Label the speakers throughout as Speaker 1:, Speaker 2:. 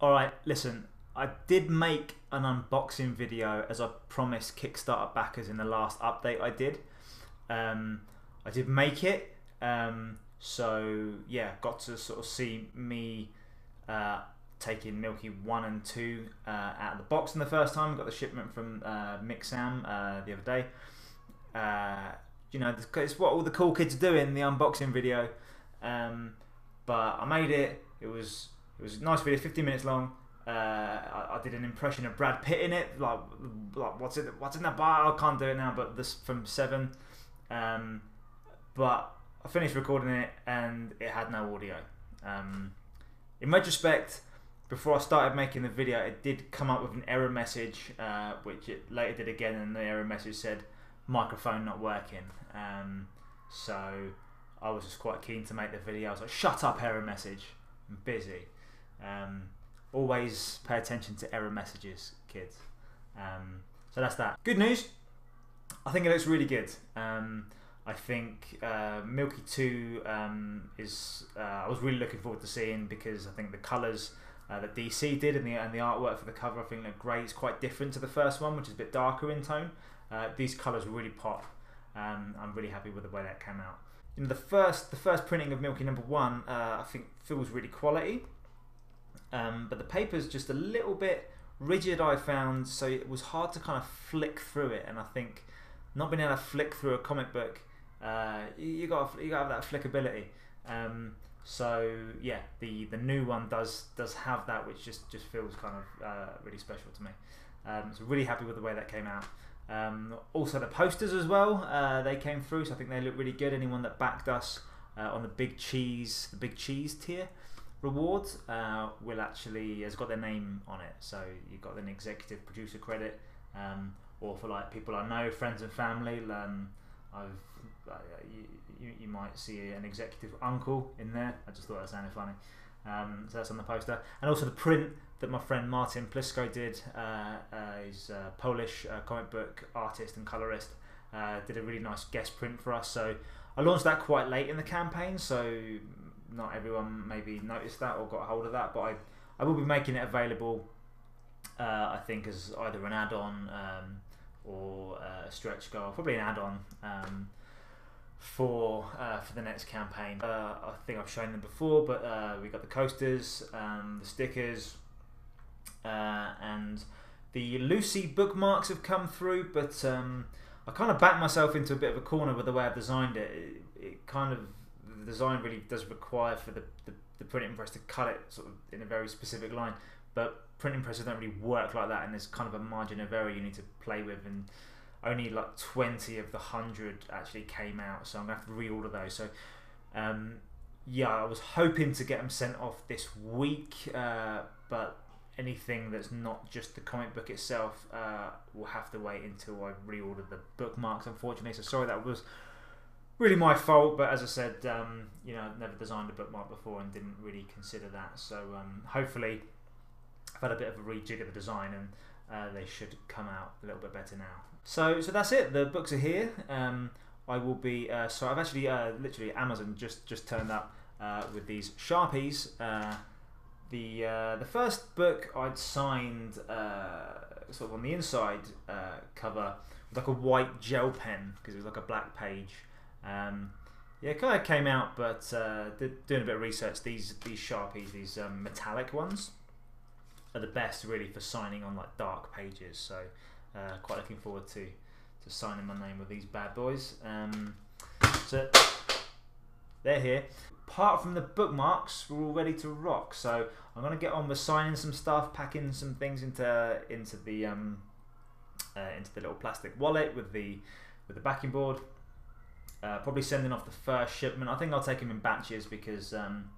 Speaker 1: All right, listen. I did make an unboxing video as I promised Kickstarter backers in the last update I did. Um, I did make it. Um, so yeah, got to sort of see me uh, taking Milky one and two uh, out of the box in the first time. Got the shipment from uh, Mixam uh, the other day. Uh, you know, it's what all the cool kids do in the unboxing video. Um, but I made it. It was it was a nice video, 15 minutes long. Uh, I, I, did an impression of Brad Pitt in it, like, like what's it, what's in that bar? I can't do it now, but this from Seven. Um, but I finished recording it and it had no audio. Um, in retrospect, before I started making the video, it did come up with an error message, uh, which it later did again, and the error message said microphone not working. Um, so I was just quite keen to make the video. I was like, shut up, error message. I'm busy. Um, always pay attention to error messages, kids. Um, so that's that. Good news. I think it looks really good. Um, I think uh, Milky 2 um, is. Uh, I was really looking forward to seeing because I think the colours uh, that DC did and the, and the artwork for the cover I think look great. It's quite different to the first one, which is a bit darker in tone. Uh, these colours really pop. Um, I'm really happy with the way that came out. Know, the first the first printing of Milky Number One, uh, I think feels really quality, um, but the paper's just a little bit rigid. I found so it was hard to kind of flick through it, and I think not being able to flick through a comic book, uh, you got you got have that flickability. Um, so yeah, the the new one does does have that, which just just feels kind of uh, really special to me. Um, so really happy with the way that came out. Um, also the posters as well, uh, they came through, so I think they look really good. Anyone that backed us uh, on the big cheese, the big cheese tier reward uh, will actually has got their name on it. So you've got an executive producer credit, um, or for like people I know, friends and family. Um, I've uh, you, you, you, might see an executive uncle in there. I just thought that sounded funny. Um, so that's on the poster, and also the print that my friend Martin Plisko did. Uh, uh, he's a Polish uh, comic book artist and colorist. Uh, did a really nice guest print for us. So I launched that quite late in the campaign, so not everyone maybe noticed that or got hold of that. But I, I will be making it available. Uh, I think as either an add-on um, or a stretch goal, probably an add-on. Um, for uh, for the next campaign. Uh, I think I've shown them before, but uh, we got the coasters, um, the stickers, uh, and the Lucy bookmarks have come through. But um, I kind of backed myself into a bit of a corner with the way I've designed it. It, it kind of design really does require for the, the, the printing press to cut it sort of in a very specific line, but printing presses don't really work like that, and there's kind of a margin of error you need to play with and only like 20 of the 100 actually came out, so I'm to have to reorder those. So, um, yeah, I was hoping to get them sent off this week, uh, but anything that's not just the comic book itself uh, will have to wait until I reorder the bookmarks, unfortunately. So, sorry that was really my fault, but as I said, um, you know, I've never designed a bookmark before and didn't really consider that. So, um, hopefully, I've had a bit of a rejig of the design and uh, they should come out a little bit better now. So, so that's it. The books are here. Um, I will be. Uh, so I've actually uh, literally Amazon just just turned up uh, with these sharpies. Uh, the uh, the first book I'd signed sort of on the inside cover with like a white gel pen because it was like a black page. Um, yeah, kind of came out, but doing a bit of research, these these sharpies, these um, metallic ones, are the best really for signing on like dark pages. So uh, quite looking forward to to signing my name with these bad boys. Um, so they're here. Apart from the bookmarks, we're all ready to rock. So I'm gonna get on with signing some stuff, packing some things into into the um, uh, into the little plastic wallet with the with the backing board. Uh, probably sending off the first shipment. I think I'll take them in batches because um,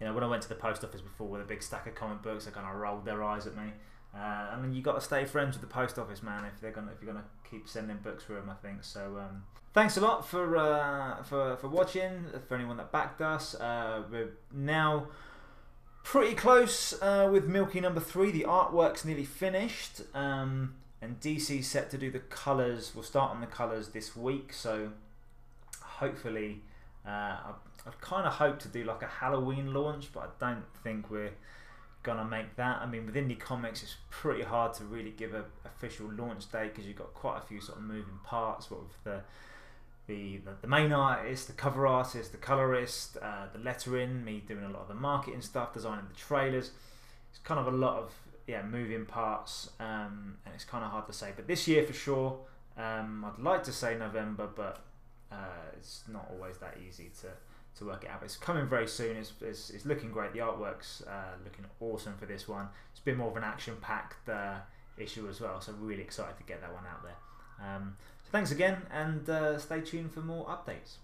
Speaker 1: you know when I went to the post office before with a big stack of comic books, they kind of rolled their eyes at me. Uh, I mean, you got to stay friends with the post office, man. If they're gonna, if you're gonna keep sending books through them, I think. So, um, thanks a lot for uh, for for watching. For anyone that backed us, uh, we're now pretty close uh, with Milky Number Three. The artwork's nearly finished, um, and DC's set to do the colours. We'll start on the colours this week. So, hopefully, uh, I, kind of hope to do like a Halloween launch, but I don't think we're gonna make that. I mean, with indie comics, it's pretty hard to really give a official launch date because you've got quite a few sort of moving parts. What with the the, the, the main artist, the cover artist, the colorist, uh, the lettering, me doing a lot of the marketing stuff, designing the trailers. It's kind of a lot of yeah moving parts, um, and it's kind of hard to say. But this year for sure, um, I'd like to say November, but uh, it's not always that easy to to work it out. But it's coming very soon. It's, it's, it's looking great. The artwork's uh, looking awesome for this one. It's been more of an action-packed uh, issue as well, so really excited to get that one out there. Um, so thanks again, and uh, stay tuned for more updates.